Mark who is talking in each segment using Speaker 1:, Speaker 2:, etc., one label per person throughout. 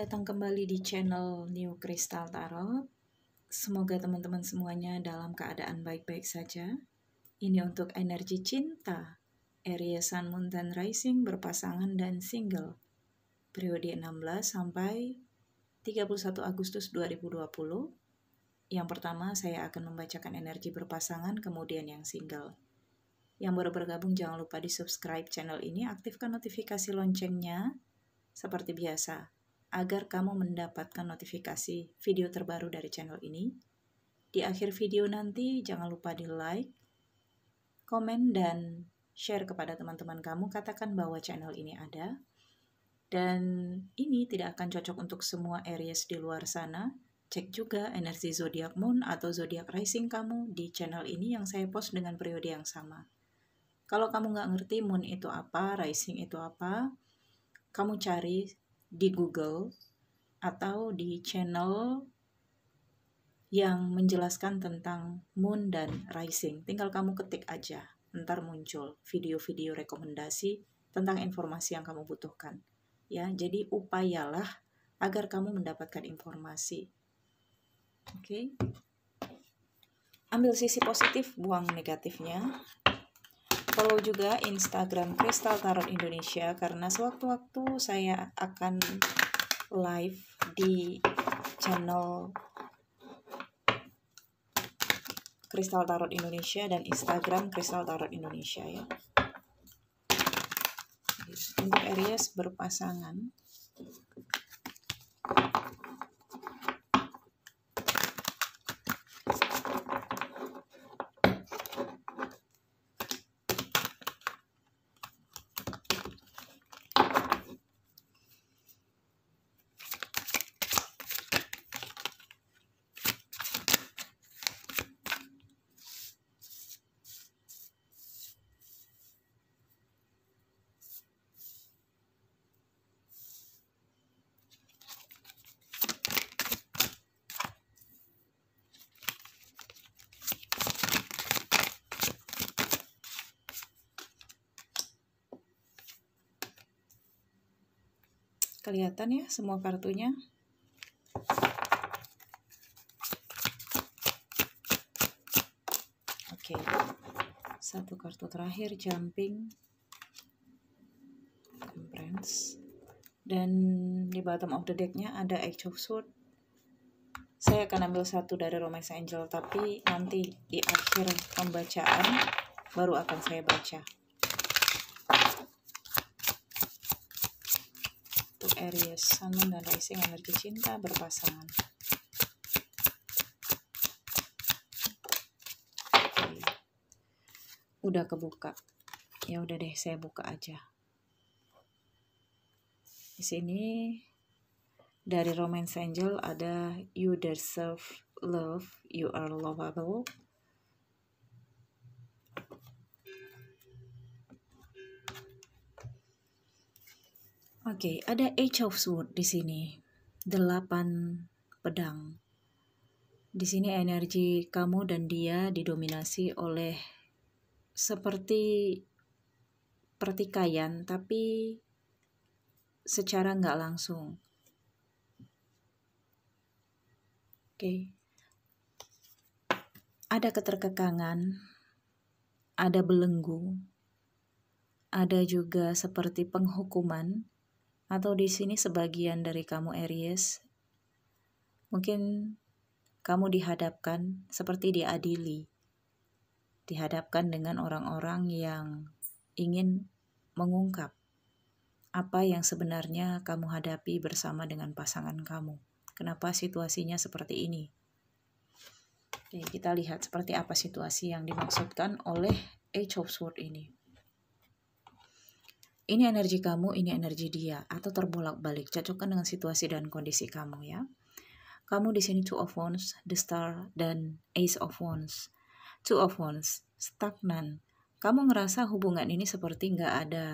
Speaker 1: Datang kembali di channel New Crystal Tarot. Semoga teman-teman semuanya dalam keadaan baik-baik saja. Ini untuk energi cinta, Aries Sun Moon dan Rising berpasangan dan single. Periode 16 sampai 31 Agustus 2020. Yang pertama saya akan membacakan energi berpasangan kemudian yang single. Yang baru bergabung jangan lupa di subscribe channel ini, aktifkan notifikasi loncengnya seperti biasa agar kamu mendapatkan notifikasi video terbaru dari channel ini. Di akhir video nanti jangan lupa di like, komen, dan share kepada teman-teman kamu. Katakan bahwa channel ini ada. Dan ini tidak akan cocok untuk semua Aries di luar sana. Cek juga energi zodiak moon atau zodiak rising kamu di channel ini yang saya post dengan periode yang sama. Kalau kamu nggak ngerti moon itu apa, rising itu apa, kamu cari di Google atau di channel yang menjelaskan tentang moon dan rising. Tinggal kamu ketik aja, ntar muncul video-video rekomendasi tentang informasi yang kamu butuhkan. Ya, jadi upayalah agar kamu mendapatkan informasi. Oke. Okay? Ambil sisi positif, buang negatifnya. Follow juga Instagram Crystal Tarot Indonesia karena sewaktu-waktu saya akan live di channel Crystal Tarot Indonesia dan Instagram Crystal Tarot Indonesia ya. Untuk Aries berpasangan Kelihatan ya semua kartunya? Oke. Satu kartu terakhir jumping conference dan di bottom of the decknya ada Eight of Swords saya akan ambil satu dari Romance Angel tapi nanti di akhir pembacaan baru akan saya baca Aries, Sun dan Rising energi cinta berpasangan. Udah kebuka. Ya udah deh, saya buka aja. Di sini dari Romance Angel ada You deserve love, you are lovable. Oke, ada Age of Sword di sini. Delapan pedang. Di sini energi kamu dan dia didominasi oleh seperti pertikaian, tapi secara nggak langsung. Oke. Ada keterkekangan, ada belenggu, ada juga seperti penghukuman, atau di sini sebagian dari kamu Aries, mungkin kamu dihadapkan seperti diadili, dihadapkan dengan orang-orang yang ingin mengungkap apa yang sebenarnya kamu hadapi bersama dengan pasangan kamu. Kenapa situasinya seperti ini? Oke, kita lihat seperti apa situasi yang dimaksudkan oleh Age of Sword ini. Ini energi kamu, ini energi dia, atau terbolak-balik. Cocokkan dengan situasi dan kondisi kamu ya. Kamu di sini Two of Wands, The Star, dan Ace of Wands. Two of Wands, stagnan. Kamu ngerasa hubungan ini seperti nggak ada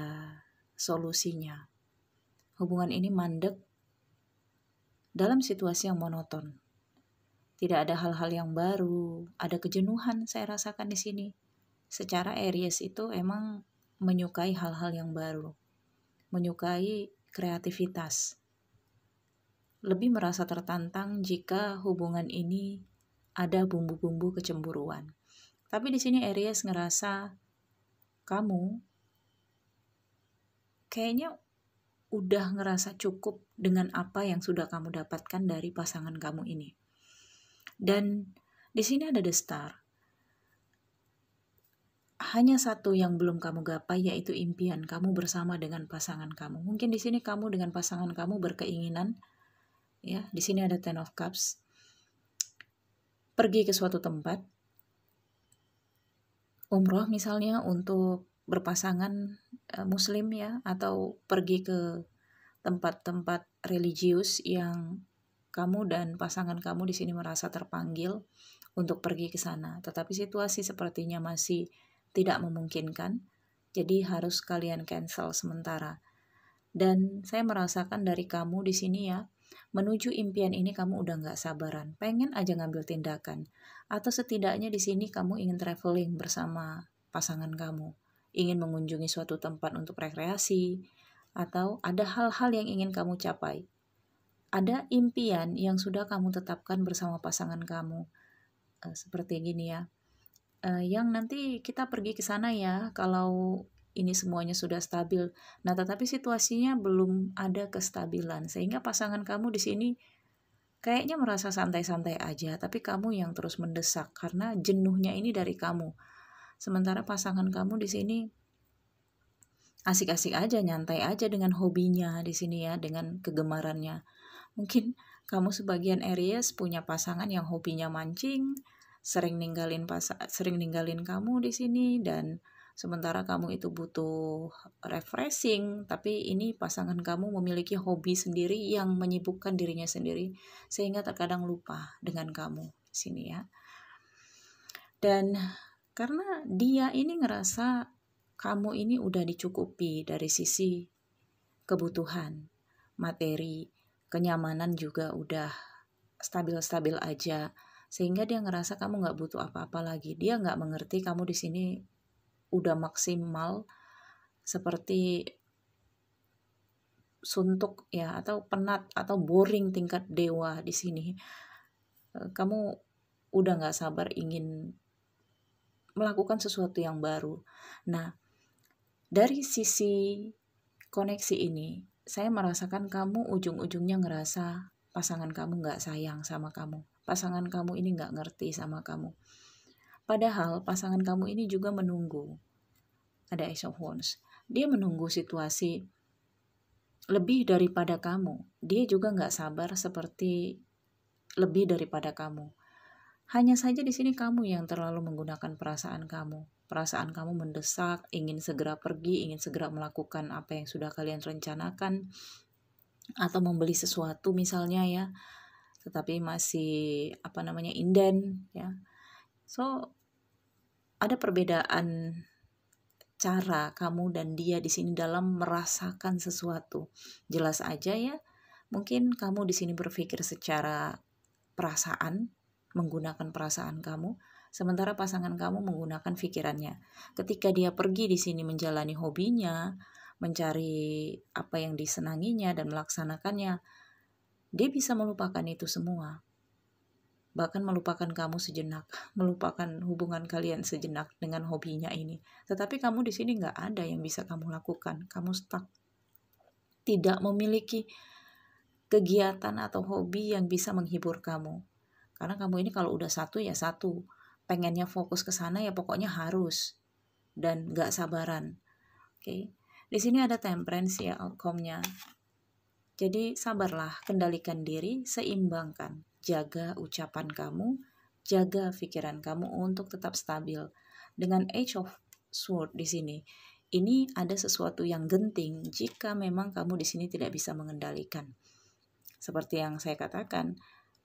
Speaker 1: solusinya. Hubungan ini mandek dalam situasi yang monoton. Tidak ada hal-hal yang baru, ada kejenuhan saya rasakan di sini. Secara Aries itu emang menyukai hal-hal yang baru, menyukai kreativitas. Lebih merasa tertantang jika hubungan ini ada bumbu-bumbu kecemburuan. Tapi di sini Aries ngerasa kamu kayaknya udah ngerasa cukup dengan apa yang sudah kamu dapatkan dari pasangan kamu ini. Dan di sini ada the star. Hanya satu yang belum kamu gapai yaitu impian kamu bersama dengan pasangan kamu. Mungkin di sini kamu dengan pasangan kamu berkeinginan ya, di sini ada Ten of Cups. Pergi ke suatu tempat umroh misalnya untuk berpasangan uh, muslim ya atau pergi ke tempat-tempat religius yang kamu dan pasangan kamu di sini merasa terpanggil untuk pergi ke sana. Tetapi situasi sepertinya masih tidak memungkinkan, jadi harus kalian cancel sementara. Dan saya merasakan dari kamu di sini ya, menuju impian ini kamu udah nggak sabaran, pengen aja ngambil tindakan. Atau setidaknya di sini kamu ingin traveling bersama pasangan kamu, ingin mengunjungi suatu tempat untuk rekreasi, atau ada hal-hal yang ingin kamu capai ada impian yang sudah kamu tetapkan bersama pasangan kamu. Uh, seperti gini ya. Uh, yang nanti kita pergi ke sana ya kalau ini semuanya sudah stabil. Nah, tetapi situasinya belum ada kestabilan sehingga pasangan kamu di sini kayaknya merasa santai-santai aja, tapi kamu yang terus mendesak karena jenuhnya ini dari kamu. Sementara pasangan kamu di sini asik-asik aja, nyantai aja dengan hobinya di sini ya, dengan kegemarannya. Mungkin kamu sebagian Aries punya pasangan yang hobinya mancing, sering ninggalin pas sering ninggalin kamu di sini dan sementara kamu itu butuh refreshing, tapi ini pasangan kamu memiliki hobi sendiri yang menyibukkan dirinya sendiri sehingga terkadang lupa dengan kamu di sini ya. Dan karena dia ini ngerasa kamu ini udah dicukupi dari sisi kebutuhan, materi, kenyamanan juga udah stabil-stabil aja sehingga dia ngerasa kamu nggak butuh apa-apa lagi. Dia nggak mengerti kamu di sini udah maksimal seperti suntuk ya atau penat atau boring tingkat dewa di sini. Eh, kamu udah nggak sabar ingin melakukan sesuatu yang baru. Nah dari sisi koneksi ini saya merasakan kamu ujung-ujungnya ngerasa pasangan kamu nggak sayang sama kamu. Pasangan kamu ini nggak ngerti sama kamu. Padahal pasangan kamu ini juga menunggu. Ada Ace of Wands. Dia menunggu situasi lebih daripada kamu. Dia juga nggak sabar seperti lebih daripada kamu. Hanya saja di sini kamu yang terlalu menggunakan perasaan kamu perasaan kamu mendesak, ingin segera pergi, ingin segera melakukan apa yang sudah kalian rencanakan, atau membeli sesuatu misalnya ya, tetapi masih apa namanya inden ya. So ada perbedaan cara kamu dan dia di sini dalam merasakan sesuatu. Jelas aja ya, mungkin kamu di sini berpikir secara perasaan, menggunakan perasaan kamu, sementara pasangan kamu menggunakan pikirannya. Ketika dia pergi di sini menjalani hobinya, mencari apa yang disenanginya dan melaksanakannya, dia bisa melupakan itu semua. Bahkan melupakan kamu sejenak, melupakan hubungan kalian sejenak dengan hobinya ini. Tetapi kamu di sini nggak ada yang bisa kamu lakukan. Kamu stuck. Tidak memiliki kegiatan atau hobi yang bisa menghibur kamu. Karena kamu ini kalau udah satu ya satu pengennya fokus ke sana ya pokoknya harus dan gak sabaran. Oke, okay? di sini ada temperance ya outcome-nya. Jadi sabarlah, kendalikan diri, seimbangkan, jaga ucapan kamu, jaga pikiran kamu untuk tetap stabil. Dengan Age of Sword di sini. Ini ada sesuatu yang genting jika memang kamu di sini tidak bisa mengendalikan. Seperti yang saya katakan,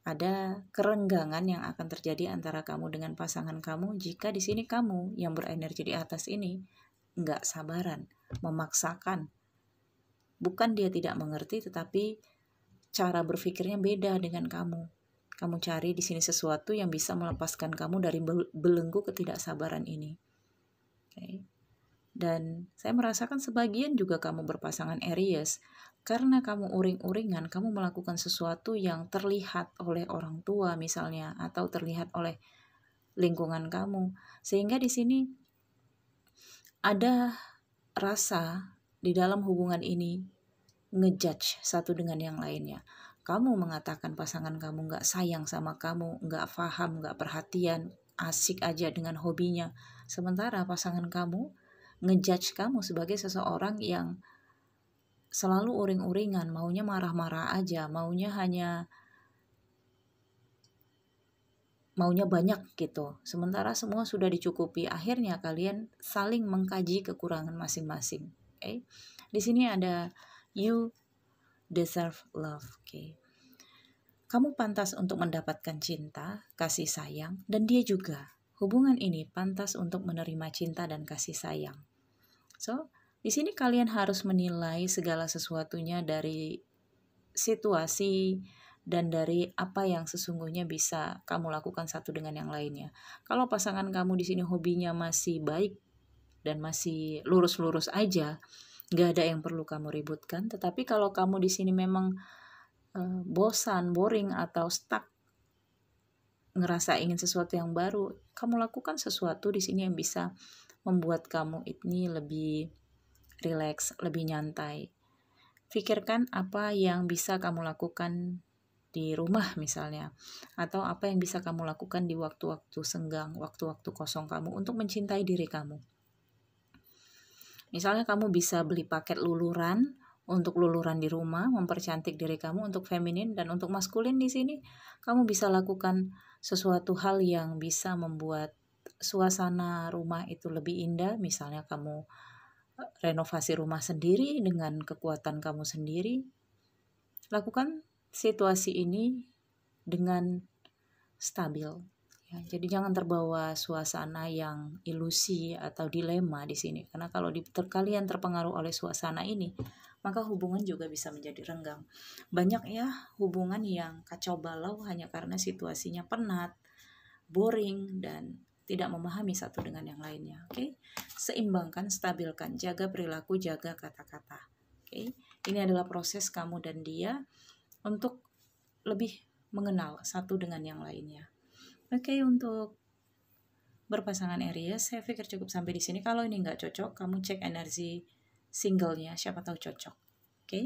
Speaker 1: ada kerenggangan yang akan terjadi antara kamu dengan pasangan kamu jika di sini kamu yang berenergi di atas ini nggak sabaran, memaksakan. Bukan dia tidak mengerti, tetapi cara berpikirnya beda dengan kamu. Kamu cari di sini sesuatu yang bisa melepaskan kamu dari belenggu ketidaksabaran ini. Okay. Dan saya merasakan sebagian juga kamu berpasangan Aries karena kamu uring-uringan, kamu melakukan sesuatu yang terlihat oleh orang tua misalnya atau terlihat oleh lingkungan kamu. Sehingga di sini ada rasa di dalam hubungan ini ngejudge satu dengan yang lainnya. Kamu mengatakan pasangan kamu nggak sayang sama kamu, nggak paham, nggak perhatian, asik aja dengan hobinya. Sementara pasangan kamu ngejudge kamu sebagai seseorang yang selalu uring-uringan, maunya marah-marah aja, maunya hanya maunya banyak gitu. Sementara semua sudah dicukupi. Akhirnya kalian saling mengkaji kekurangan masing-masing. Okay? Di sini ada you deserve love, oke. Okay? Kamu pantas untuk mendapatkan cinta, kasih sayang, dan dia juga. Hubungan ini pantas untuk menerima cinta dan kasih sayang. So, di sini kalian harus menilai segala sesuatunya dari situasi dan dari apa yang sesungguhnya bisa kamu lakukan satu dengan yang lainnya. Kalau pasangan kamu di sini hobinya masih baik dan masih lurus-lurus aja, nggak ada yang perlu kamu ributkan. Tetapi kalau kamu di sini memang uh, bosan, boring atau stuck ngerasa ingin sesuatu yang baru, kamu lakukan sesuatu di sini yang bisa membuat kamu ini lebih rileks, lebih nyantai. Pikirkan apa yang bisa kamu lakukan di rumah misalnya, atau apa yang bisa kamu lakukan di waktu-waktu senggang, waktu-waktu kosong kamu untuk mencintai diri kamu. Misalnya kamu bisa beli paket luluran untuk luluran di rumah, mempercantik diri kamu untuk feminin dan untuk maskulin di sini, kamu bisa lakukan sesuatu hal yang bisa membuat suasana rumah itu lebih indah, misalnya kamu eh, renovasi rumah sendiri dengan kekuatan kamu sendiri, lakukan situasi ini dengan stabil. Ya, jadi jangan terbawa suasana yang ilusi atau dilema di sini, karena kalau di, ter, kalian terpengaruh oleh suasana ini, maka hubungan juga bisa menjadi renggang. Banyak ya hubungan yang kacau balau hanya karena situasinya penat, boring, dan tidak memahami satu dengan yang lainnya. Oke, okay? seimbangkan, stabilkan, jaga perilaku, jaga kata-kata. Oke, okay? ini adalah proses kamu dan dia untuk lebih mengenal satu dengan yang lainnya. Oke, okay, untuk berpasangan Aries, saya pikir cukup sampai di sini. Kalau ini nggak cocok, kamu cek energi singlenya, siapa tahu cocok. Oke. Okay?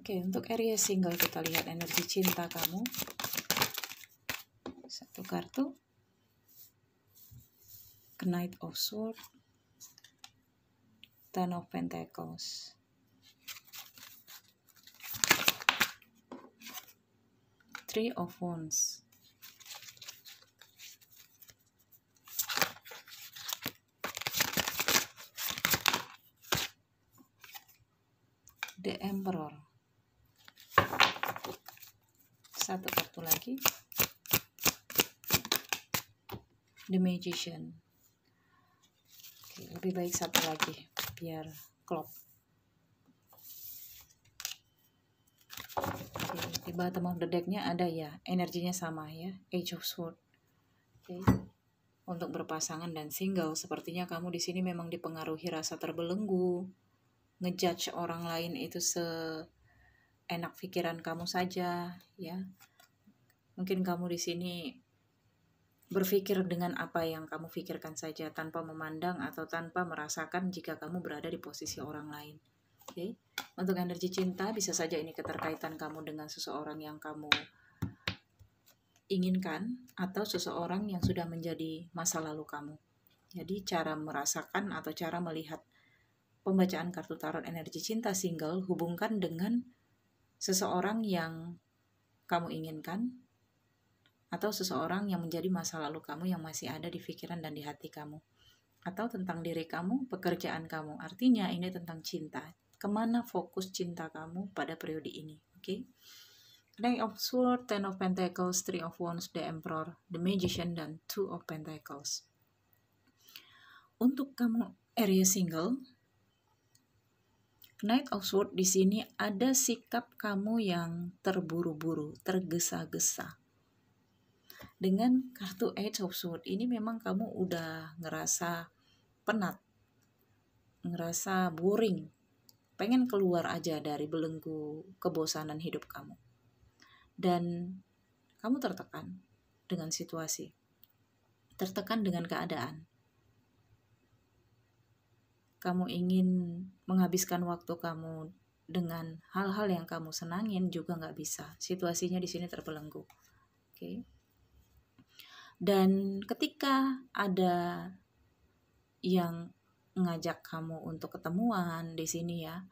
Speaker 1: Oke, okay, untuk Aries single kita lihat energi cinta kamu satu kartu Knight of Swords Ten of Pentacles Three of Wands The Emperor satu kartu lagi The Magician. Oke, lebih baik satu lagi biar klop. Of the decknya ada ya, energinya sama ya, Age of Sword. Oke. Untuk berpasangan dan single, sepertinya kamu di sini memang dipengaruhi rasa terbelenggu, ngejudge orang lain itu seenak pikiran kamu saja, ya. Mungkin kamu di sini Berpikir dengan apa yang kamu pikirkan saja tanpa memandang atau tanpa merasakan jika kamu berada di posisi orang lain. Oke. Okay? Untuk energi cinta bisa saja ini keterkaitan kamu dengan seseorang yang kamu inginkan atau seseorang yang sudah menjadi masa lalu kamu. Jadi cara merasakan atau cara melihat pembacaan kartu tarot energi cinta single hubungkan dengan seseorang yang kamu inginkan atau seseorang yang menjadi masa lalu kamu yang masih ada di pikiran dan di hati kamu atau tentang diri kamu, pekerjaan kamu. Artinya ini tentang cinta. Ke mana fokus cinta kamu pada periode ini, oke? Okay? Knight of Swords, Ten of Pentacles, Three of Wands, The Emperor, The Magician, dan Two of Pentacles. Untuk kamu area single, Knight of Swords di sini ada sikap kamu yang terburu-buru, tergesa-gesa. Dengan kartu Eight of Swords ini memang kamu udah ngerasa penat, ngerasa boring, pengen keluar aja dari belenggu kebosanan hidup kamu. Dan kamu tertekan dengan situasi, tertekan dengan keadaan. Kamu ingin menghabiskan waktu kamu dengan hal-hal yang kamu senangin juga nggak bisa. Situasinya di sini terbelenggu. Oke. Okay? Dan ketika ada yang ngajak kamu untuk ketemuan di sini ya,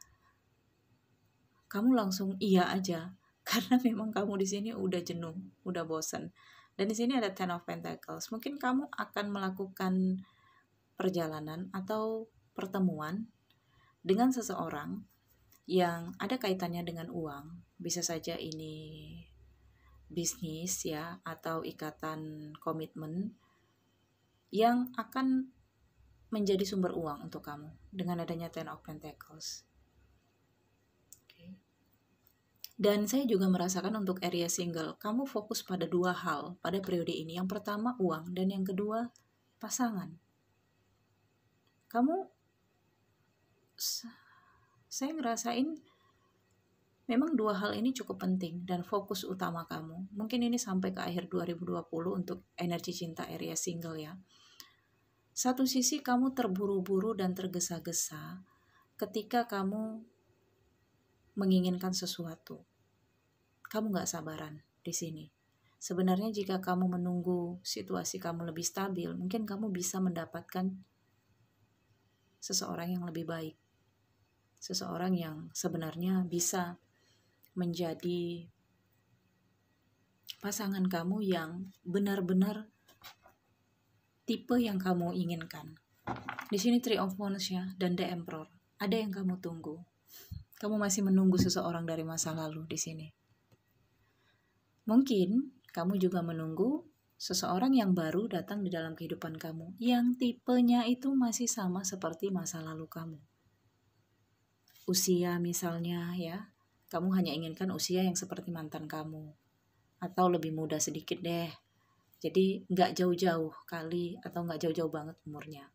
Speaker 1: kamu langsung iya aja karena memang kamu di sini udah jenuh, udah bosen. Dan di sini ada Ten of Pentacles. Mungkin kamu akan melakukan perjalanan atau pertemuan dengan seseorang yang ada kaitannya dengan uang. Bisa saja ini bisnis ya atau ikatan komitmen yang akan menjadi sumber uang untuk kamu dengan adanya Ten of Pentacles. Dan saya juga merasakan untuk area single, kamu fokus pada dua hal pada periode ini. Yang pertama uang dan yang kedua pasangan. Kamu, saya ngerasain memang dua hal ini cukup penting dan fokus utama kamu. Mungkin ini sampai ke akhir 2020 untuk energi cinta area single ya. Satu sisi kamu terburu-buru dan tergesa-gesa ketika kamu menginginkan sesuatu. Kamu gak sabaran di sini. Sebenarnya jika kamu menunggu situasi kamu lebih stabil, mungkin kamu bisa mendapatkan seseorang yang lebih baik. Seseorang yang sebenarnya bisa menjadi pasangan kamu yang benar-benar tipe yang kamu inginkan. Di sini Three of Wands ya dan The Emperor. Ada yang kamu tunggu. Kamu masih menunggu seseorang dari masa lalu di sini. Mungkin kamu juga menunggu seseorang yang baru datang di dalam kehidupan kamu, yang tipenya itu masih sama seperti masa lalu kamu. Usia misalnya ya, kamu hanya inginkan usia yang seperti mantan kamu, atau lebih muda sedikit deh, jadi nggak jauh-jauh kali atau nggak jauh-jauh banget umurnya.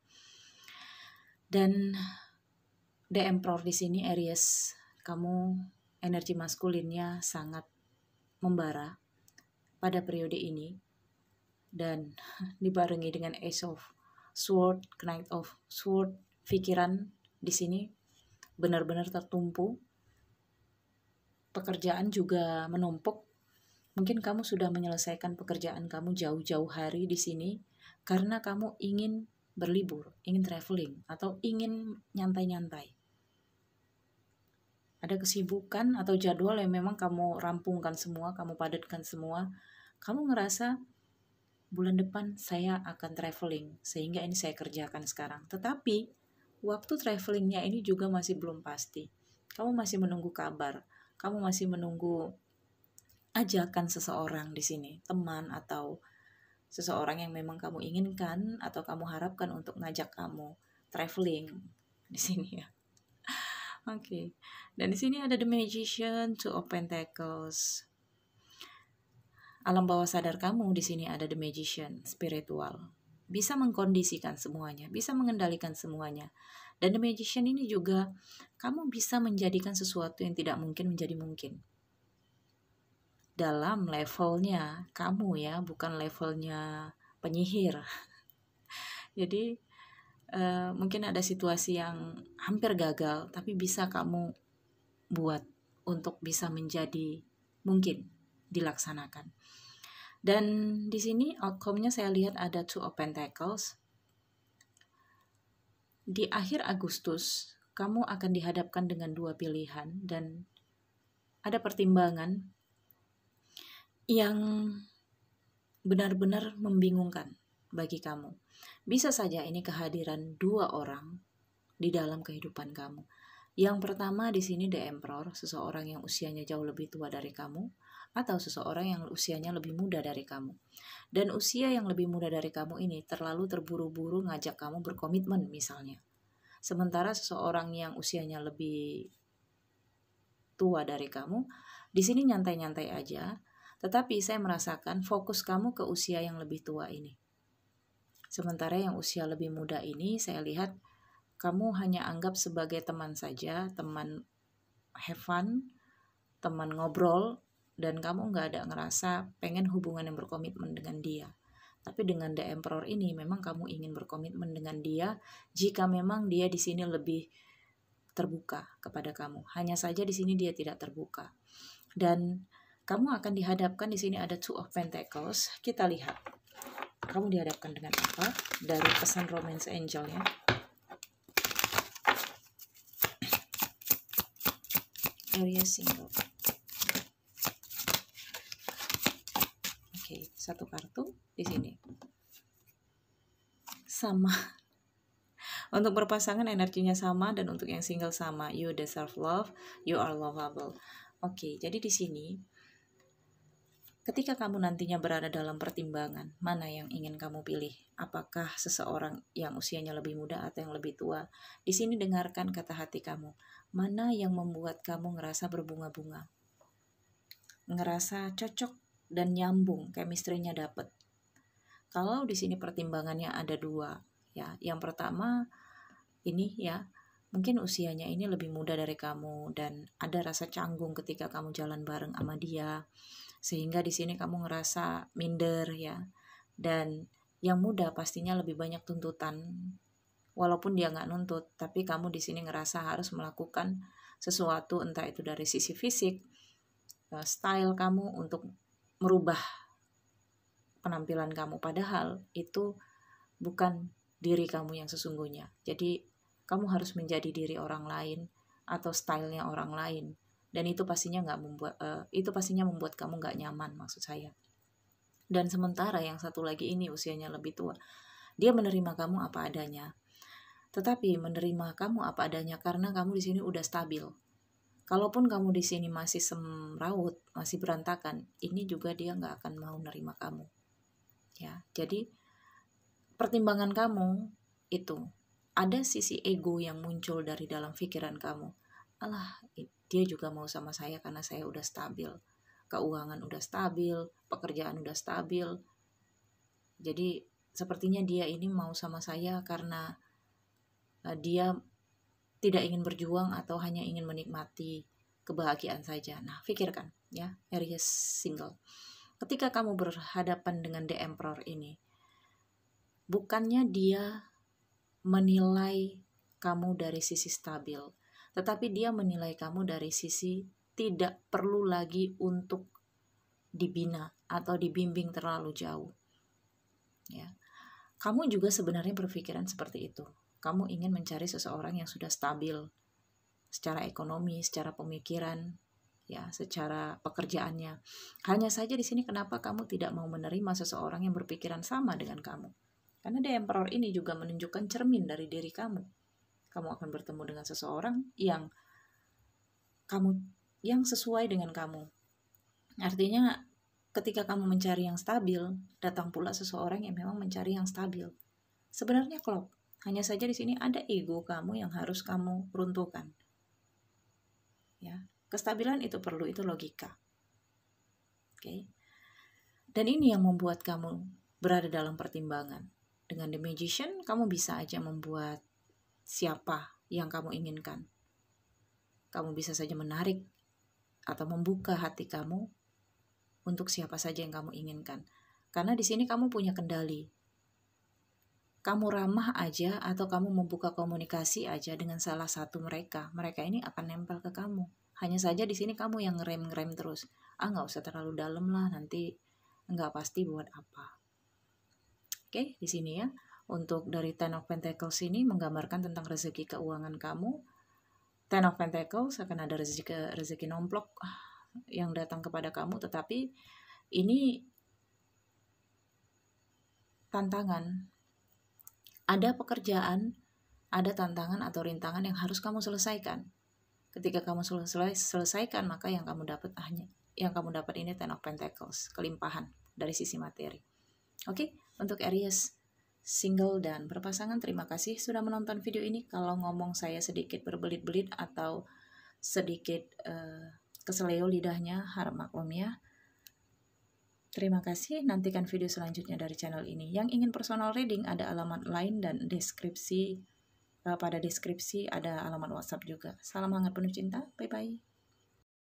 Speaker 1: Dan The Emperor di sini Aries, kamu energi maskulinnya sangat membara pada periode ini dan dibarengi dengan Ace of Sword, Knight of Sword, pikiran di sini benar-benar tertumpu. Pekerjaan juga menumpuk Mungkin kamu sudah menyelesaikan pekerjaan kamu jauh-jauh hari di sini karena kamu ingin berlibur, ingin traveling, atau ingin nyantai-nyantai. Ada kesibukan atau jadwal yang memang kamu rampungkan semua, kamu padatkan semua. Kamu ngerasa bulan depan saya akan traveling, sehingga ini saya kerjakan sekarang. Tetapi waktu travelingnya ini juga masih belum pasti. Kamu masih menunggu kabar, kamu masih menunggu ajakan seseorang di sini, teman atau seseorang yang memang kamu inginkan atau kamu harapkan untuk ngajak kamu traveling di sini ya. Oke. Okay. Dan di sini ada the magician, two of pentacles. Alam bawah sadar kamu di sini ada the magician, spiritual. Bisa mengkondisikan semuanya, bisa mengendalikan semuanya. Dan the magician ini juga kamu bisa menjadikan sesuatu yang tidak mungkin menjadi mungkin dalam levelnya kamu ya, bukan levelnya penyihir. Jadi uh, mungkin ada situasi yang hampir gagal, tapi bisa kamu buat untuk bisa menjadi mungkin dilaksanakan. Dan di sini outcome-nya saya lihat ada two of pentacles. Di akhir Agustus, kamu akan dihadapkan dengan dua pilihan dan ada pertimbangan yang benar-benar membingungkan bagi kamu. Bisa saja ini kehadiran dua orang di dalam kehidupan kamu. Yang pertama di sini The Emperor, seseorang yang usianya jauh lebih tua dari kamu, atau seseorang yang usianya lebih muda dari kamu. Dan usia yang lebih muda dari kamu ini terlalu terburu-buru ngajak kamu berkomitmen misalnya. Sementara seseorang yang usianya lebih tua dari kamu, di sini nyantai-nyantai aja, tetapi saya merasakan fokus kamu ke usia yang lebih tua ini. Sementara yang usia lebih muda ini saya lihat kamu hanya anggap sebagai teman saja, teman have fun, teman ngobrol, dan kamu nggak ada ngerasa pengen hubungan yang berkomitmen dengan dia. Tapi dengan The Emperor ini memang kamu ingin berkomitmen dengan dia jika memang dia di sini lebih terbuka kepada kamu. Hanya saja di sini dia tidak terbuka. Dan kamu akan dihadapkan di sini ada Two of Pentacles. Kita lihat. Kamu dihadapkan dengan apa? Dari pesan romance angel ya. Area single. Oke, satu kartu di sini. Sama. Untuk berpasangan energinya sama dan untuk yang single sama. You deserve love, you are lovable. Oke, jadi di sini Ketika kamu nantinya berada dalam pertimbangan, mana yang ingin kamu pilih? Apakah seseorang yang usianya lebih muda atau yang lebih tua? Di sini dengarkan kata hati kamu. Mana yang membuat kamu ngerasa berbunga-bunga? Ngerasa cocok dan nyambung, chemistry-nya dapet. Kalau di sini pertimbangannya ada dua, ya. Yang pertama ini ya, mungkin usianya ini lebih muda dari kamu dan ada rasa canggung ketika kamu jalan bareng sama dia sehingga di sini kamu ngerasa minder ya. Dan yang muda pastinya lebih banyak tuntutan. Walaupun dia nggak nuntut tapi kamu di sini ngerasa harus melakukan sesuatu entah itu dari sisi fisik eh, style kamu untuk merubah penampilan kamu. Padahal itu bukan diri kamu yang sesungguhnya. Jadi kamu harus menjadi diri orang lain atau stylenya orang lain dan itu pastinya nggak membuat uh, itu pastinya membuat kamu nggak nyaman maksud saya. Dan sementara yang satu lagi ini usianya lebih tua dia menerima kamu apa adanya. Tetapi menerima kamu apa adanya karena kamu di sini udah stabil. Kalaupun kamu di sini masih semrawut masih berantakan ini juga dia nggak akan mau nerima kamu. Ya jadi pertimbangan kamu itu ada sisi ego yang muncul dari dalam pikiran kamu. Alah dia juga mau sama saya karena saya udah stabil keuangan udah stabil pekerjaan udah stabil jadi sepertinya dia ini mau sama saya karena uh, dia tidak ingin berjuang atau hanya ingin menikmati kebahagiaan saja. Nah, pikirkan ya, Aries single. Ketika kamu berhadapan dengan The Emperor ini, bukannya dia menilai kamu dari sisi stabil, tetapi dia menilai kamu dari sisi tidak perlu lagi untuk dibina atau dibimbing terlalu jauh. Ya. Kamu juga sebenarnya berpikiran seperti itu. Kamu ingin mencari seseorang yang sudah stabil secara ekonomi, secara pemikiran, ya, secara pekerjaannya. Hanya saja di sini kenapa kamu tidak mau menerima seseorang yang berpikiran sama dengan kamu? Karena The Emperor ini juga menunjukkan cermin dari diri kamu kamu akan bertemu dengan seseorang yang kamu yang sesuai dengan kamu. Artinya ketika kamu mencari yang stabil, datang pula seseorang yang memang mencari yang stabil. Sebenarnya klop, hanya saja di sini ada ego kamu yang harus kamu runtuhkan. Ya, kestabilan itu perlu, itu logika. Oke. Dan ini yang membuat kamu berada dalam pertimbangan. Dengan The Magician, kamu bisa aja membuat siapa yang kamu inginkan. Kamu bisa saja menarik atau membuka hati kamu untuk siapa saja yang kamu inginkan. Karena di sini kamu punya kendali. Kamu ramah aja atau kamu membuka komunikasi aja dengan salah satu mereka. Mereka ini akan nempel ke kamu. Hanya saja di sini kamu yang ngerem-ngerem terus. Ah nggak usah terlalu dalam lah nanti nggak pasti buat apa. Oke, di sini ya. Untuk dari Ten of Pentacles ini menggambarkan tentang rezeki keuangan kamu. Ten of Pentacles akan ada rezeki rezeki nomplok ah, yang datang kepada kamu, tetapi ini tantangan. Ada pekerjaan, ada tantangan atau rintangan yang harus kamu selesaikan. Ketika kamu selesai selesaikan, maka yang kamu dapat hanya yang kamu dapat ini Ten of Pentacles, kelimpahan dari sisi materi. Oke, untuk Aries single dan berpasangan, terima kasih sudah menonton video ini. Kalau ngomong saya sedikit berbelit-belit atau sedikit uh, keseleo lidahnya, harap maklum ya. Terima kasih, nantikan video selanjutnya dari channel ini. Yang ingin personal reading ada alamat lain dan deskripsi uh, pada deskripsi ada alamat WhatsApp juga. Salam hangat penuh cinta. Bye bye.